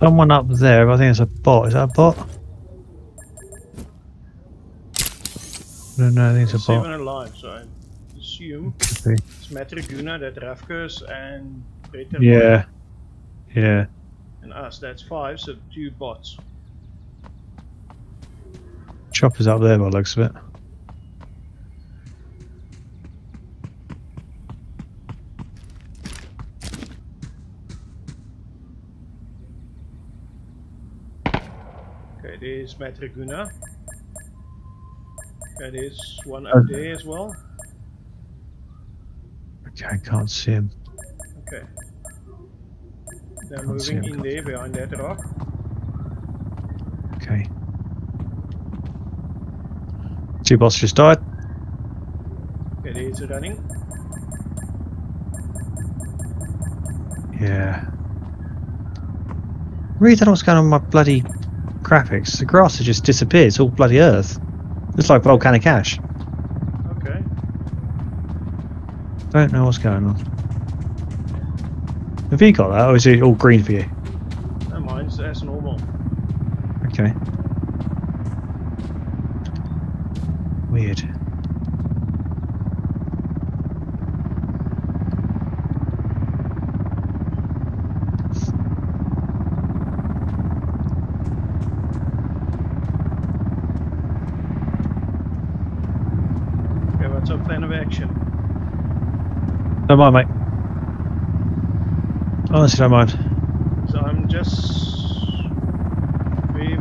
Someone up there, I think it's a bot. Is that a bot? No, no, I think it's a Seven bot. alive, so I assume it's Matraguna, that Ravkus, and Peter Yeah. Yeah. and us. That's five, so two bots. Chopper's up there by the looks of it. Okay, there's Matraguna. Okay, there's one up Uh, there as well. Okay, I can't see him. Okay. They're Can't moving in there behind that rock. Okay. Two bots just died. Okay, there's running. Yeah. Really don't know what's going on my bloody graphics. The grass has just disappeared. It's all bloody earth. It's like volcanic ash. Okay. Don't know what's going on. Have you got that, or is it all green for you? No, mine's as normal. Okay. Weird. Our plan of action? Don't mind, mate. Honestly, don't mind. So I'm just very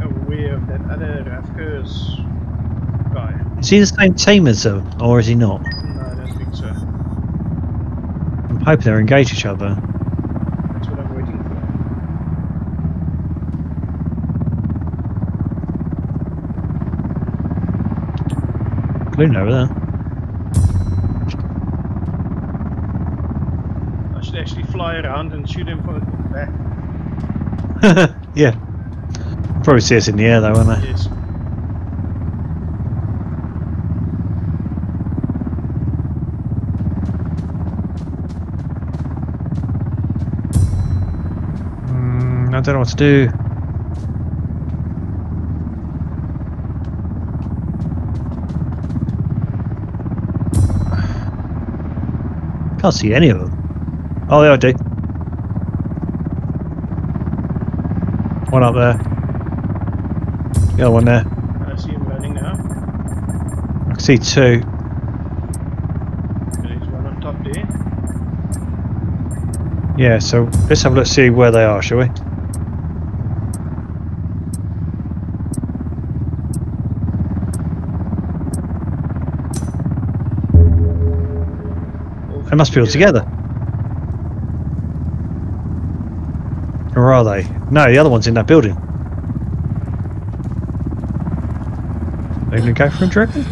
aware of that other Ravkus guy. Is he the same team as them, or is he not? No, I don't think so. I'm hoping they'll engage each other. That's what I'm waiting for. Gloon over there. I should actually fly around and shoot him from the back. yeah. Probably see us in the air though, won't they? Yes. Mm, I don't know what to do. Can't see any of them. Oh, yeah, I do. One up there. The other one there. I see him running now. I can see two. There's one on top there. Yeah, so let's have a look see where they are, shall we? They must be all together. Or are they? No, the other one's in that building. They gonna go for him, do you?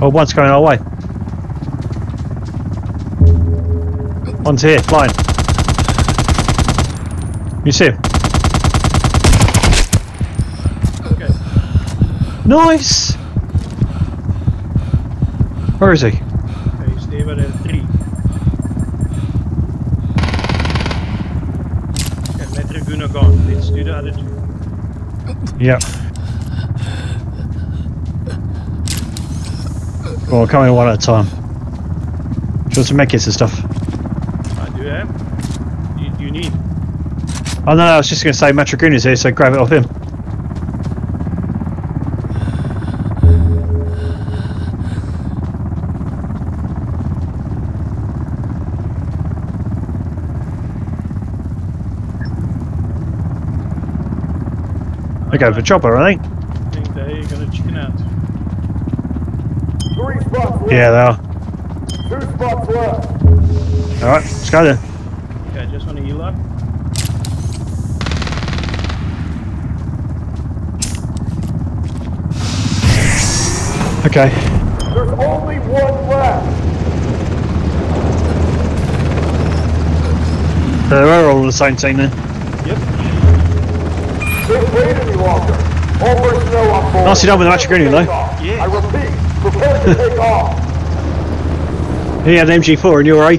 Oh, one's going our way. One's here, flying. You see him? Okay. Nice! Where is he? Okay, he's there by the tree. Okay, Matraguna gone. Let's do the other two. Yep. Well, coming one at a time. Want some medkits and stuff? I do have. You, you need. Oh no, no, I was just going to say Matraguna's here, so grab it off him. They go for chopper, I think. I think they're gonna chicken out. Three spots left. Yeah, they are. Two spots left. Alright, let's go then. Okay, I just wanna heal up. Okay. There's only one left. So we're all on the same team then. Yep. Don't wait any longer. All personnel on board. Nicely done with the Matraguna, though. Yeah. I repeat, prepare to take off. He had an MG4 and you're AK.